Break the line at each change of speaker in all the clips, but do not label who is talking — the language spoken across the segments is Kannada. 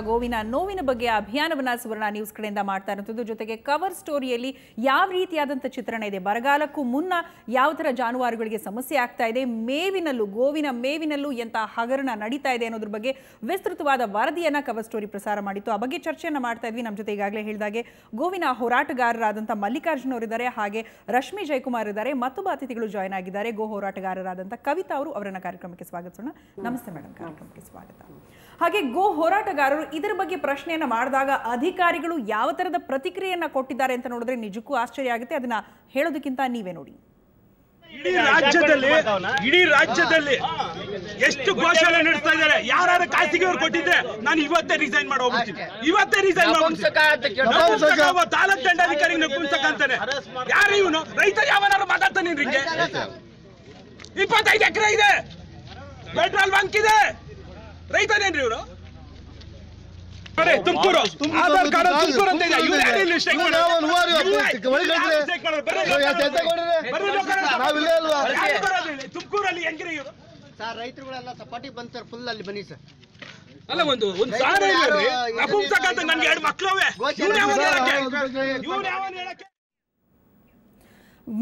ಗೋವಿನ ನೋವಿನ ಬಗ್ಗೆ ಅಭಿಯಾನವನ್ನ ಸುವರ್ಣ ನ್ಯೂಸ್ ಕಡೆಯಿಂದ ಮಾಡ್ತಾ ಇರುವಂಥದ್ದು ಜೊತೆಗೆ ಕವರ್ ಸ್ಟೋರಿಯಲ್ಲಿ ಯಾವ ರೀತಿಯಾದಂಥ ಚಿತ್ರಣ ಇದೆ? ಬರಗಾಲಕ್ಕೂ ಮುನ್ನ ಯಾವ ಥರ ಜಾನುವಾರುಗಳಿಗೆ ಸಮಸ್ಯೆ ಆಗ್ತಾ ಇದೆ? ಮೇವಿನಲ್ಲೂ, ಗೋವಿನ ಮೇವಿನಲ್ಲೂ ಎಂಥ ಹಗರಣ ನಡೀತಾ ಇದೆ ಅನ್ನೋದ್ರ ಬಗ್ಗೆ ವಿಸ್ತೃತವಾದ ವರದಿಯನ್ನ ಕವರ್ ಸ್ಟೋರಿ ಪ್ರಸಾರ ಮಾಡಿತ್ತು. ಆ ಬಗ್ಗೆ ಚರ್ಚೆಯನ್ನ ಮಾಡ್ತಾ ಇದ್ವಿ. ನಮ್ಮ ಜೊತೆ ಈಗಾಗಲೇ ಹೇಳಿದಾಗೆ ಗೋವಿನ ಹೋರಾಟಗಾರರಾದಂಥ ಮಲ್ಲಿಕಾರ್ಜುನ್ ಅವರಿದ್ದಾರೆ. ಹಾಗೆ ರಶ್ಮಿ ಜಯಕುಮಾರ್ ಇದ್ದಾರೆ. ಮತ್ತೊಬ್ಬ ಅತಿಥಿಗಳು ಜಾಯ್ನ್ ಆಗಿದ್ದಾರೆ. ಗೋ ಹೋರಾಟಗಾರರಾದಂಥ ಕವಿತಾ ಅವರು ಅವರನ್ನ ಕಾರ್ಯಕ್ರಮಕ್ಕೆ ಸ್ವಾಗತಿಸೋಣ. ನಮಸ್ತೆ ಮೇಡಮ್ ಕಾರ್ಯಕ್ರಮಕ್ಕೆ ಸ್ವಾಗತ. ಹಾಗೆ ಗೋ ಹೋರಾಟಗಾರರು ಇದರ ಬಗ್ಗೆ ಪ್ರಶ್ನೆಯನ್ನ ಮಾಡಿದಾಗ ಅಧಿಕಾರಿಗಳು ಯಾವ ತರದ ಪ್ರತಿಕ್ರಿಯೆಯನ್ನ ಕೊಟ್ಟಿದ್ದಾರೆ ಅಂತ ನೋಡಿದ್ರೆ ನಿಜಕ್ಕೂ ಆಶ್ಚರ್ಯ ಆಗುತ್ತೆ. ಅದನ್ನ ಹೇಳೋದಕ್ಕಿಂತ ನೀವೇ ನೋಡಿ.
ಇಡೀ ರಾಜ್ಯದಲ್ಲಿ ಇಡೀ ರಾಜ್ಯದಲ್ಲಿ ಎಷ್ಟು ಘೋಷಣೆ ನಡೆಸ್ತಾ ಇದ್ದಾರೆ. ಯಾರು ಖಾಸಗಿ ಅವ್ರು ಕೊಟ್ಟಿದ್ರೆ ನಾನು ಇವತ್ತೇ ರಿಸೈನ್ ಮಾಡಿ ಹೋಗ್ಬಿಡ್ತೀನಿ. ಇವತ್ತೇ ರಿಸೈನ್ ಮಾಡ್ಬಿಡ್ತೀನಿ ತಾಲೂಕ್ ದಂಡಾಧಿಕಾರಿ ನಪುಂಸಕ ಅಂತಾನೆ. ಯಾರು ಇವನು? ರೈತ ಯಾವನಾರು ಮಾತಾಡ್ತಾನೆ ಇಪ್ಪತ್ತೈದು ಎಕರೆ ಇದೆ. ಪೆಟ್ರೋಲ್ ಬಂಕ್ ಇದೆ. ರೈತನೇನ್ರಿ ಇವರು? ತುಮಕೂರು ಆಧಾರ್ ಕಾರ್ಡ್ ತುಮಕೂರು ಅಂತ ಇದೆ. ತುಮಕೂರಲ್ಲಿ ಹೆಂಗ್ರಿ ಇವರು?
ಸರ್ ರೈತರುಗಳೆಲ್ಲ ಸಪಾಟಿ ಬಂದ್ ಸರ್ ಫುಲ್ ಅಲ್ಲಿ ಬನ್ನಿ ಸರ್.
ಅಲ್ಲ ಒಂದು ಒಂದು ಸಾರ ಇಲ್ಲ ನಪುಂಸಕ ಅಂತ ನನ್ಗೆ ಎರಡು ಮಕ್ಳವೆ. ಇವ್ರು ಯಾವನ್ ಹೇಳಕ್ಕೆ?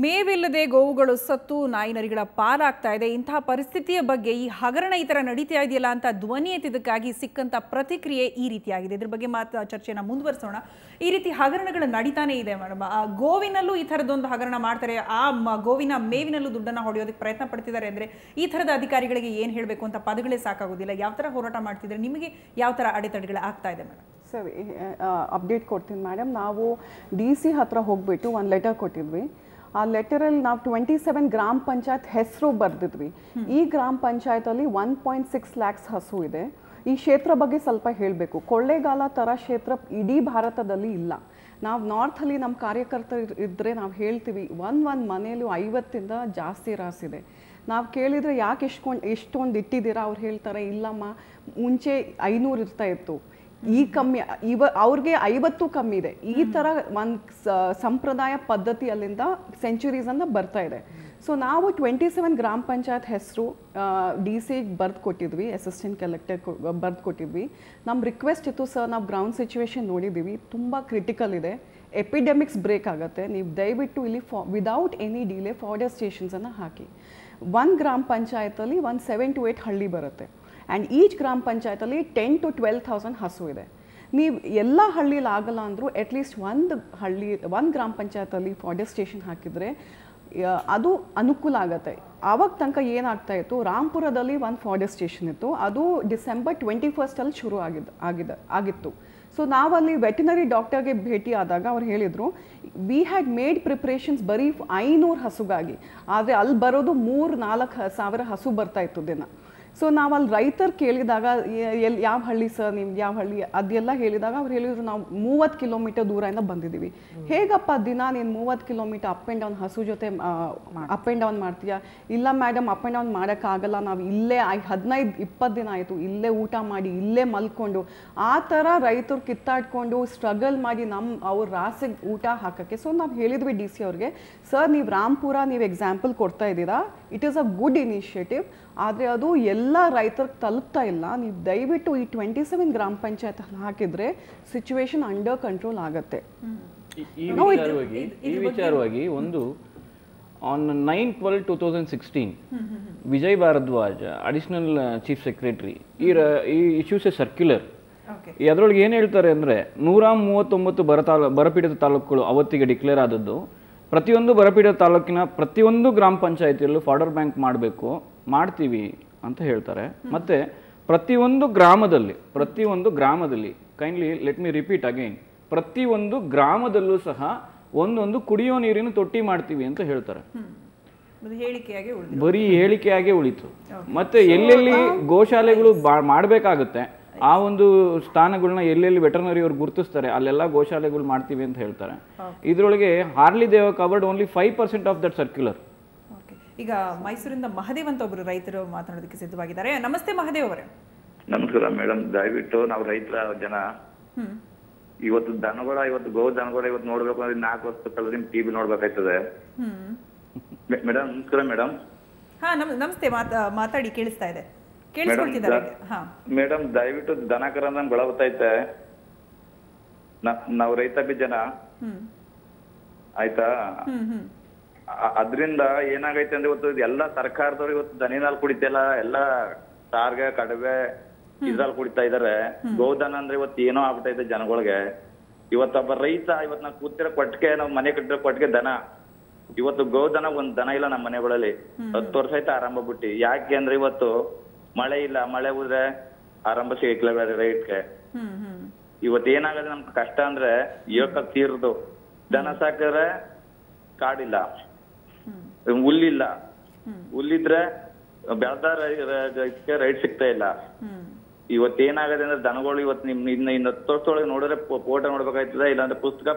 ಮೇವಿಲ್ಲದೆ ಗೋವುಗಳು ಸತ್ತು, ನಾಯಿ ನರಿಗಳ ಪಾಲಾಗ್ತಾ ಇದೆ. ಇಂತಹ ಪರಿಸ್ಥಿತಿಯ ಬಗ್ಗೆ ಈ ಹಗರಣ ಈ ಥರ ನಡೀತಾ ಇದೆಯಲ್ಲ ಅಂತ ಧ್ವನಿ ಎತ್ತಿದ್ದಕ್ಕಾಗಿ ಸಿಕ್ಕಂತ ಪ್ರತಿಕ್ರಿಯೆ ಈ ರೀತಿಯಾಗಿದೆ. ಇದ್ರ ಬಗ್ಗೆ ಮಾತು ಚರ್ಚೆನ ಮುಂದುವರಿಸೋಣ. ಈ ರೀತಿ ಹಗರಣಗಳು ನಡೀತಾನೆ ಇದೆ ಮೇಡಮ್ ಗೋವಿನಲ್ಲೂ ಈ ಥರದೊಂದು ಹಗರಣ ಮಾಡ್ತಾರೆ. ಆ ಗೋವಿನ ಮೇವಿನಲ್ಲೂ ದುಡ್ಡನ್ನು ಹೊಡೆಯೋದಕ್ಕೆ ಪ್ರಯತ್ನ ಪಡ್ತಿದ್ದಾರೆ ಅಂದರೆ ಈ ಥರದ ಅಧಿಕಾರಿಗಳಿಗೆ ಏನು ಹೇಳಬೇಕು ಅಂತ ಪದಗಳೇ ಸಾಕಾಗೋದಿಲ್ಲ. ಯಾವ ಥರ ಹೋರಾಟ ಮಾಡ್ತಿದ್ರೆ ನಿಮಗೆ ಯಾವ ಥರ ಅಡೆತಡೆಗಳು ಆಗ್ತಾ ಇದೆ ಮೇಡಮ್
ಸರಿ ಅಪ್ಡೇಟ್ ಕೊಡ್ತೀನಿ ಮೇಡಮ್ ನಾವು ಡಿ ಸಿ ಹತ್ರ ಹೋಗ್ಬಿಟ್ಟು ಒಂದು ಲೆಟರ್ ಕೊಟ್ಟಿದ್ವಿ. ಆ ಲೆಟರಲ್ಲಿ ನಾವು ಟ್ವೆಂಟಿ ಸೆವೆನ್ ಗ್ರಾಮ ಪಂಚಾಯತ್ ಹೆಸರು ಬರೆದಿದ್ವಿ. ಈ ಗ್ರಾಮ ಪಂಚಾಯತಲ್ಲಿ ಒನ್ ಪಾಯಿಂಟ್ ಸಿಕ್ಸ್ ಲ್ಯಾಕ್ಸ್ ಹಸು ಇದೆ. ಈ ಕ್ಷೇತ್ರ ಬಗ್ಗೆ ಸ್ವಲ್ಪ ಹೇಳಬೇಕು. ಕೊಳ್ಳೇಗಾಲ ಥರ ಕ್ಷೇತ್ರ ಇಡೀ ಭಾರತದಲ್ಲಿ ಇಲ್ಲ. ನಾವು ನಾರ್ತಲ್ಲಿ ನಮ್ಮ ಕಾರ್ಯಕರ್ತರು ಇದ್ದರೆ ನಾವು ಹೇಳ್ತೀವಿ, ಒಂದು ಒಂದು ಮನೆಯಲ್ಲೂ ಐವತ್ತಿಂದ ಜಾಸ್ತಿ ರಾಸಿದೆ ನಾವು ಕೇಳಿದರೆ ಯಾಕೆ ಇಷ್ಟೊಂದು ಇಷ್ಟೊಂದು ಇಟ್ಟಿದ್ದೀರಾ? ಅವ್ರು ಹೇಳ್ತಾರೆ, ಇಲ್ಲಮ್ಮ, ಮುಂಚೆ ಐನೂರು ಇರ್ತಾ ಇತ್ತು. ಈ ಕಮ್ಮಿ ಇವ ಅವ್ರಿಗೆ ಐವತ್ತು ಕಮ್ಮಿ ಇದೆ. ಈ ಥರ ಒಂದು ಸಂಪ್ರದಾಯ ಪದ್ಧತಿ ಅಲ್ಲಿಂದ ಸೆಂಚುರೀಸಿಂದ ಬರ್ತಾ ಇದೆ. ಸೊ ನಾವು ಟ್ವೆಂಟಿ ಸೆವೆನ್ ಗ್ರಾಮ ಪಂಚಾಯತ್ ಹೆಸರು ಡಿ ಸಿ ಬರೆದು ಕೊಟ್ಟಿದ್ವಿ ಅಸಿಸ್ಟೆಂಟ್ ಕಲೆಕ್ಟರ್ ಬರೆದು ಕೊಟ್ಟಿದ್ವಿ. ನಮ್ಮ ರಿಕ್ವೆಸ್ಟ್ ಇತ್ತು ಸರ್ ನಾವು ಗ್ರೌಂಡ್ ಸಿಚುವೇಶನ್ ನೋಡಿದ್ದೀವಿ. ತುಂಬ ಕ್ರಿಟಿಕಲ್ ಇದೆ. ಎಪಿಡೆಮಿಕ್ಸ್ ಬ್ರೇಕ್ ಆಗುತ್ತೆ. ನೀವು ದಯವಿಟ್ಟು ಇಲ್ಲಿ ಫಾ ವಿದೌಟ್ ಎನಿ ಡಿಲೇ ಫಾರ್ಡರ್ ಸ್ಟೇಷನ್ಸನ್ನು ಹಾಕಿ. ಒಂದು ಗ್ರಾಮ ಪಂಚಾಯತಲ್ಲಿ ಒಂದು ಸೆವೆನ್ ಟು ಏಯ್ಟ್ ಹಳ್ಳಿ ಬರುತ್ತೆ. ಆ್ಯಂಡ್ ಈಚ್ ಗ್ರಾಮ ಪಂಚಾಯತಲ್ಲಿ ಟೆನ್ ಟು ಟ್ವೆಲ್ ಥೌಸಂಡ್ ಹಸು ಇದೆ ನೀವು ಎಲ್ಲ ಹಳ್ಳಿಲಿ ಆಗಲ್ಲ ಅಂದರೂ ಅಟ್ಲೀಸ್ಟ್ ಒಂದು ಹಳ್ಳಿ ಒಂದು ಗ್ರಾಮ ಪಂಚಾಯತಲ್ಲಿ ಫಾರೆಸ್ಟ್ ಸ್ಟೇಷನ್ ಹಾಕಿದರೆ ಅದು ಅನುಕೂಲ ಆಗುತ್ತೆ ಆವಾಗ ತನಕ ಏನಾಗ್ತಾ ಇತ್ತು ರಾಂಪುರದಲ್ಲಿ ಒಂದು ಫಾರೆಸ್ಟ್ ಸ್ಟೇಷನ್ ಇತ್ತು ಅದು ಡಿಸೆಂಬರ್ ಟ್ವೆಂಟಿ ಫಸ್ಟಲ್ಲಿ ಶುರು ಆಗಿದ್ದು ಆಗಿದೆ ಆಗಿತ್ತು ಸೊ ನಾವಲ್ಲಿ ವೆಟಿನರಿ ಡಾಕ್ಟರ್ಗೆ ಭೇಟಿ ಆದಾಗ ಅವ್ರು ಹೇಳಿದರು ವಿ ಹ್ಯಾಡ್ ಮೇಡ್ ಪ್ರಿಪ್ರೇಷನ್ಸ್ ಬರೀ ಐನೂರು ಹಸುಗಾಗಿ ಆದರೆ ಅಲ್ಲಿ ಬರೋದು ಮೂರು ನಾಲ್ಕು ಸಾವಿರ ಹಸು ಬರ್ತಾ ಇತ್ತು ದಿನ ಸೊ ನಾವು ಅಲ್ಲಿ ರೈತರು ಕೇಳಿದಾಗ ಎಲ್ಲಿ ಯಾವ ಹಳ್ಳಿ ಸರ್ ನಿಮ್ದು ಯಾವ ಹಳ್ಳಿ, ಅದೆಲ್ಲ ಹೇಳಿದಾಗ ಅವ್ರು ಹೇಳಿದ್ರು, ನಾವು ಮೂವತ್ತು ಕಿಲೋಮೀಟರ್ ದೂರದಿಂದ ಬಂದಿದ್ದೀವಿ. ಹೇಗಪ್ಪ ದಿನ ನೀನು ಮೂವತ್ತು ಕಿಲೋಮೀಟರ್ ಅಪ್ ಆ್ಯಂಡ್ ಡೌನ್ ಹಸು ಜೊತೆ ಅಪ್ ಆ್ಯಂಡ್ ಡೌನ್ ಮಾಡ್ತೀಯಾ? ಇಲ್ಲ ಮೇಡಮ್ ಅಪ್ ಆ್ಯಂಡ್ ಡೌನ್ ಮಾಡೋಕ್ಕಾಗಲ್ಲ, ನಾವು ಇಲ್ಲೇ ಐ ಹದಿನೈದು, ಇಪ್ಪತ್ತು ದಿನ ಆಯಿತು, ಇಲ್ಲೇ ಊಟ ಮಾಡಿ, ಇಲ್ಲೇ ಮಲ್ಕೊಂಡು, ಆ ಥರ ರೈತರು ಕಿತ್ತಾಡ್ಕೊಂಡು ಸ್ಟ್ರಗಲ್ ಮಾಡಿ ನಮ್ಮ ಅವ್ರ ರಾಸಿಗೆ ಊಟ ಹಾಕೋಕ್ಕೆ. ಸೊ ನಾವು ಹೇಳಿದ್ವಿ ಡಿ ಸಿ ಅವ್ರಿಗೆ ಸರ್ ನೀವು ರಾಮ್ಪುರ, ನೀವು ಎಕ್ಸಾಂಪಲ್ ಕೊಡ್ತಾ ಇದ್ದೀರಾ? It is a good initiative ಆದರೆ ಅದು ಎಲ್ಲ ರೈತರಿಗೆ ತಲುಪ್ತಾ ಇಲ್ಲ. ನೀವು ದಯವಿಟ್ಟು ಈ ಟ್ವೆಂಟಿ ಸೆವೆನ್ ಗ್ರಾಮ ಪಂಚಾಯತ್ ಹಾಕಿದ್ರೆ ಸಿಚುವೇಶನ್ ಅಂಡರ್ ಕಂಟ್ರೋಲ್ ಆಗುತ್ತೆ.
ಈ- ವಿಚಾರವಾಗಿ ಈ ವಿಚಾರವಾಗಿ ಒಂದು on nine twelve two thousand sixteen Vijay Bharadwaj additional chief secretary ಈ ರ- ಈ ಇಶ್ಯೂಸ್ ಎ ಸರ್ಕ್ಯುಲರ್
ಓಕೆ
ಅದರೊಳಗೆ ಏನು ಹೇಳ್ತಾರೆ ಅಂದರೆ ನೂರ ಮೂವತ್ತೊಂಬತ್ತು ಬರ ತಾಲ ಬರಪೀಡಿತ ತಾಲೂಕುಗಳು ಅವತ್ತಿಗೆ ಡಿಕ್ಲೇರ್ ಆದದ್ದು. ಪ್ರತಿಯೊಂದು ಬರಪೀಡಿತ ತಾಲೂಕಿನ ಪ್ರತಿಯೊಂದು ಗ್ರಾಮ ಪಂಚಾಯತಿಯಲ್ಲೂ ಫಾರ್ಡರ್ ಬ್ಯಾಂಕ್ ಮಾಡಬೇಕು. ಮಾಡ್ತೀವಿ. ಅಂತ ಹೇಳ್ತಾರೆ. ಮತ್ತೆ ಪ್ರತಿಯೊಂದು ಗ್ರಾಮದಲ್ಲಿ ಪ್ರತಿಯೊಂದು ಗ್ರಾಮದಲ್ಲಿ kindly let me repeat again ಪ್ರತಿಯೊಂದು ಗ್ರಾಮದಲ್ಲೂ ಸಹ ಒಂದೊಂದು ಕುಡಿಯೋ ನೀರಿನ ತೊಟ್ಟಿ ಮಾಡ್ತೀವಿ ಅಂತ ಹೇಳ್ತಾರೆ. ಬರೀ ಹೇಳಿಕೆಯಾಗಿ ಉಳಿತು. ಮತ್ತೆ ಎಲ್ಲೆಲ್ಲಿ ಗೋಶಾಲೆಗಳು ಮಾಡಬೇಕಾಗುತ್ತೆ ಆ ಒಂದು ಸ್ಥಾನಗಳನ್ನ ಎಲ್ಲೆಲ್ಲಿ ವೆಟರ್ನರಿ ಅವ್ರು ಗುರುತಿಸ್ತಾರೆ ಅಲ್ಲೆಲ್ಲ ಗೋಶಾಲೆಗಳು ಮಾಡ್ತೀವಿ ಅಂತ ಹೇಳ್ತಾರೆ. ಇದ್ರೊಳಗೆ ಹಾರ್ಲಿ they've covered only five percent of that circular
ಈಗ ಮೈಸೂರಿಂದ ಮಹದೇವ್ ಅಂತ ಒಬ್ರು ರೈತರು ಮಾತನಾಡೋದಕ್ಕೆ ಸಿದ್ಧವಾಗಿದ್ದಾರೆ. ನಮಸ್ತೆ ಮಹದೇವ್ ಅವರೇ.
ನಮಸ್ಕಾರ ಮೇಡಮ್. ದಯವಿಟ್ಟು ನಾವು ರೈತರ ಜನ ಇವತ್ತು ದನಗಳ ಇವತ್ತು ಗೋ ದನಗಳ ಇವತ್ತು ನೋಡ್ಬೇಕು ಅಂದ್ರೆ ನಾಲ್ಕು ವರ್ಷ ನಿಮ್ ಟಿವಿ ನೋಡ್ಬೇಕಾಯ್ತದೆ. ಮೇಡಮ್ ನಮಸ್ಕಾರ ಮೇಡಮ್.
ಹಾ ನಮಸ್ತೆ. ಮಾತಾ ಮಾತಾಡಿ ಕೇಳಿಸ್ತಾ ಇದೆ. ಕೇಳಿಸ್ಕೊಳ್ತಿದ್ದಾರೆ ಹಾ.
ಮೇಡಮ್ ದಯವಿಟ್ಟು ದನ ಕರ ನಮ್ಗೆ ಗೊಳ ಗೊತ್ತೈತೆ ನ- ನಾವ್ ರೈತ ಬಿ ಜನ. ಆಯ್ತಾ? ಅದ್ರಿಂದ ಏನಾಗೈತೆ ಅಂದ್ರೆ ಇವತ್ತು ಎಲ್ಲ ಸರ್ಕಾರದವ್ರು ಇವತ್ತು ದನಿನಾಲ್ ಕುಡಿತಿಲ್ಲ ಎಲ್ಲ ಸಾರ್ಗೆ ಕಡವೆ ಇದ್ರಲ್ಲಿ ಕುಡಿತಾ ಇದಾರೆ. ಗೋಧನ ಅಂದ್ರೆ ಇವತ್ತು ಏನೋ ಆಗ್ಬಿಟ್ಟೈತೆ ಜನಗಳಿಗೆ. ಇವತ್ತೊಬ್ಬ ರೈತ ಇವತ್ ನಾವು ಕೂತಿರೋ ಕೊಟ್ಟಿಗೆ ನಾವು ಮನೆ ಕಟ್ಟಿರೋ ಕೊಟ್ಟಿಗೆ ದನ. ಇವತ್ತು ಗೋಧನ ಒಂದ್ ದನ ಇಲ್ಲ ನಮ್ಮ ಮನೆಗಳಲ್ಲಿ ಹತ್ತು ವರ್ಷ ಆಯ್ತು ಆರಂಭ ಬಿಟ್ಟು. ಯಾಕೆ ಅಂದ್ರೆ ಇವತ್ತು ಮಳೆ ಇಲ್ಲ. ಮಳೆ ಹೋದ್ರೆ ಆರಂಭ ಸಿಗಕ್ಲ ರೈಟ್ಗೆ
ಹ್ಮ್ ಹ್ಮ್.
ಇವತ್ತು ಏನಾಗದೆ ನಮ್ಗೆ ಕಷ್ಟ ಅಂದ್ರೆ ಯೋಗ ತೀರ್ದು. ದನ ಸಾಕಿದ್ರೆ ಕಾಡಿಲ್ಲ. ಹುಲ್ಲಿಲ್ಲ. ಹುಲ್ಲಿದ್ರೆ ಬೆಳ್ದ ಇದಕ್ಕೆ ರೈಟ್ ಸಿಗ್ತಾ ಇಲ್ಲ.
ಇವತ್
ಇವತ್ತು ಏನಾಗದೆ ಅಂದ್ರೆ ದನಗಳು ಇವತ್ತು ನಿಮ್ ಇನ್ನ ಇನ್ನ ಹತ್ತು ವರ್ಷದೊಳಗೆ ನೋಡಿದ್ರೆ ಫೋಟೋ ನೋಡ್ಬೇಕಾಯ್ತದ ಇಲ್ಲಾಂದ್ರೆ ಪುಸ್ತಕ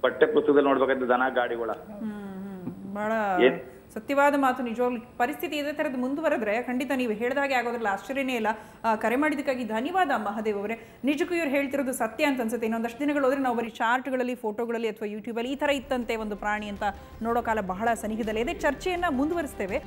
ಪಠ್ಯ ಪುಸ್ತಕದಲ್ಲಿ ನೋಡ್ಬೇಕಾಯ್ತದ ದನ ಗಾಡಿಗಳ.
ಸತ್ಯವಾದ ಮಾತು ನಿಜವಾಗ್ಲು ಪರಿಸ್ಥಿತಿ ಇದೇ ಥರದ್ದು ಮುಂದುವರೆದ್ರೆ ಖಂಡಿತ ನೀವು ಹೇಳಿದಾಗೆ ಆಗೋದ್ರಲ್ಲಿ ಆಶ್ಚರ್ಯನೇ ಇಲ್ಲ. ಕರೆ ಮಾಡಿದ್ದಕ್ಕಾಗಿ ಧನ್ಯವಾದ ಮಹಾದೇವ್ ಅವರೇ. ನಿಜಕ್ಕೂ ಇವ್ರು ಹೇಳ್ತಿರೋದು ಸತ್ಯ ಅಂತ ಅನ್ಸುತ್ತೆ. ಇನ್ನೊಂದಷ್ಟು ದಿನಗಳು ಹೋದ್ರೆ ನಾವು ಬರೀ ಚಾರ್ಟ್ಗಳಲ್ಲಿ, ಫೋಟೋಗಳಲ್ಲಿ ಅಥವಾ ಯೂಟ್ಯೂಬಲ್ಲಿ ಈ ಥರ ಇತ್ತಂತೆ ಒಂದು ಪ್ರಾಣಿ ಅಂತ ನೋಡೋ ಕಾಲ ಬಹಳ ಸನಿಹದಲ್ಲಿ ಇದೇ ಚರ್ಚೆಯನ್ನು ಮುಂದುವರಿಸ್ತೇವೆ.